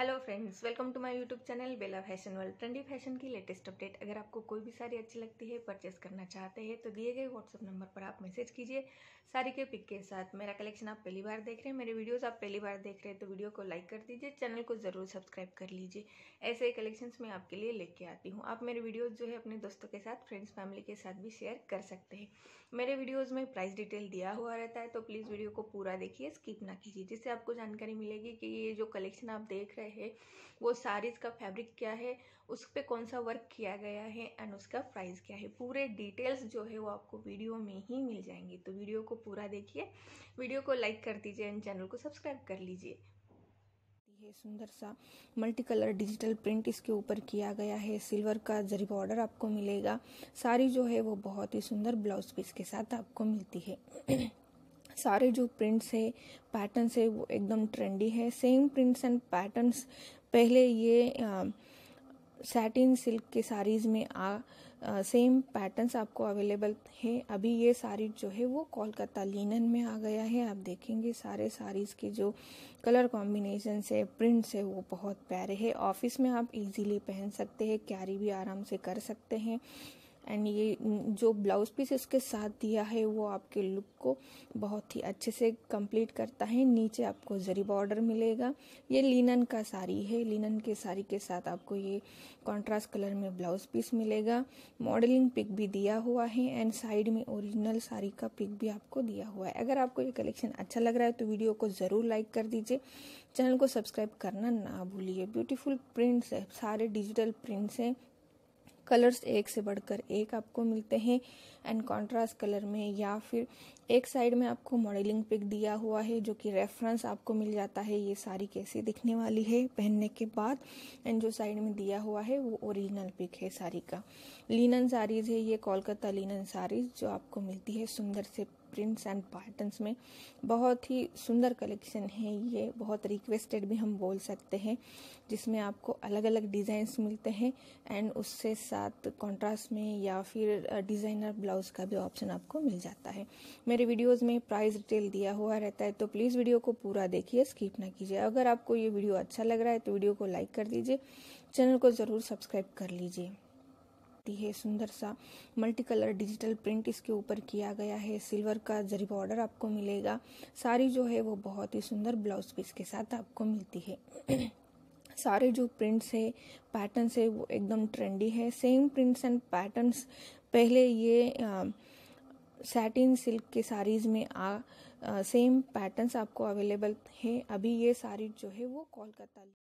Hello friends welcome to my YouTube channel Bela fashion world trendy fashion की latest update अगर आपको कोई भी साड़ी अच्छी लगती है परचेस करना चाहते हैं तो दिए गए व्हाट्सअप नंबर पर आप मैसेज कीजिए। साड़ी के पिक के साथ मेरा कलेक्शन आप पहली बार देख रहे हैं, मेरे वीडियोस आप पहली बार देख रहे हैं तो वीडियो को लाइक कर दीजिए चैनल को ज़रूर सब्सक्राइब कर लीजिए। ऐसे ही कलेक्शन मैं आपके लिए लेके आती हूँ। आप मेरे वीडियोज़ जो है अपने दोस्तों के साथ फ्रेंड्स फैमिली के साथ भी शेयर कर सकते हैं। मेरे वीडियोज़ में प्राइस डिटेल दिया हुआ रहता है तो प्लीज़ वीडियो को पूरा देखिए स्किप ना कीजिए, जिससे आपको जानकारी मिलेगी कि ये जो कलेक्शन आप देख रहे हैं वो साड़ीज़ का फैब्रिक क्या है? उस पर कौन सा वर्क किया गया है? एंड उसका प्राइस क्या है? पूरे डिटेल्स जो है वो आपको वीडियो में ही मिल जाएँगे। तो वीडियो को पूरा देखिए। वीडियो को लाइक कर दीजिए एंड चैनल को सब्सक्राइब कर लीजिए। ये सुंदर सा मल्टी कलर डिजिटल प्रिंट इसके ऊपर किया गया है। सिल्वर का जरी बॉर्डर आपको मिलेगा। साड़ी जो है वो बहुत ही सुंदर ब्लाउज पीस के साथ आपको मिलती है। सारे जो प्रिंट्स है पैटर्न्स है, वो एकदम ट्रेंडी है। सेम प्रिंट्स एंड पैटर्न्स पहले ये सैटिन सिल्क के साड़ीज में आ सेम पैटर्न्स आपको अवेलेबल है। अभी ये साड़ी जो है, वो कोलकाता लिनन में आ गया है। आप देखेंगे सारे साड़ीज के जो कलर कॉम्बिनेशन है प्रिंट्स है, वो बहुत प्यारे है। ऑफ़िस में आप इजीली पहन सकते हैं कैरी भी आराम से कर सकते हैं। एंड ये जो ब्लाउज पीस इसके साथ दिया है, वो आपके लुक को बहुत ही अच्छे से कंप्लीट करता है। नीचे आपको जरी बॉर्डर मिलेगा। ये लिनन का साड़ी है। लिनन के साड़ी के साथ आपको ये कॉन्ट्रास्ट कलर में ब्लाउज पीस मिलेगा। मॉडलिंग पिक भी दिया हुआ है एंड साइड में ओरिजिनल साड़ी का पिक भी आपको दिया हुआ है। अगर आपको ये कलेक्शन अच्छा लग रहा है तो वीडियो को ज़रूर लाइक कर दीजिए। चैनल को सब्सक्राइब करना ना भूलिए। ब्यूटीफुल प्रिंट्स है। सारे डिजिटल प्रिंट्स हैं। कलर्स एक से बढ़कर एक आपको मिलते हैं एंड कॉन्ट्रास्ट कलर में या फिर एक साइड में आपको मॉडलिंग पिक दिया हुआ है जो कि रेफरेंस आपको मिल जाता है, ये साड़ी कैसी दिखने वाली है पहनने के बाद। एंड जो साइड में दिया हुआ है वो ओरिजिनल पिक है साड़ी का। लीनन साड़ीज है, ये कोलकाता लीनन साड़ीज जो आपको मिलती है सुंदर से प्रिंट्स एंड पैटर्न्स में बहुत ही सुंदर कलेक्शन है ये। बहुत रिक्वेस्टेड भी हम बोल सकते हैं, जिसमें आपको अलग अलग डिज़ाइंस मिलते हैं एंड उससे साथ कॉन्ट्रास्ट में या फिर डिज़ाइनर ब्लाउज का भी ऑप्शन आपको मिल जाता है। मेरे वीडियोज़ में प्राइस डिटेल दिया हुआ रहता है तो प्लीज़ वीडियो को पूरा देखिए स्किप ना कीजिए। अगर आपको ये वीडियो अच्छा लग रहा है तो वीडियो को लाइक कर दीजिए चैनल को ज़रूर सब्सक्राइब कर लीजिए। आती है। सुंदर सा मल्टी कलर डिजिटल प्रिंट इसके ऊपर किया गया है। सिल्वर का जरी बॉर्डर आपको मिलेगा। साड़ी जो है वो बहुत ही सुंदर ब्लाउज पीस के साथ आपको मिलती है। सारे जो प्रिंट्स है पैटर्न्स है, वो एकदम ट्रेंडी है। सेम प्रिंट्स एंड पैटर्न्स पहले ये सैटिन सिल्क के साड़ीज में आ सेम पैटर्न्स आपको अवेलेबल है। अभी ये साड़ी जो है वो कोलकाता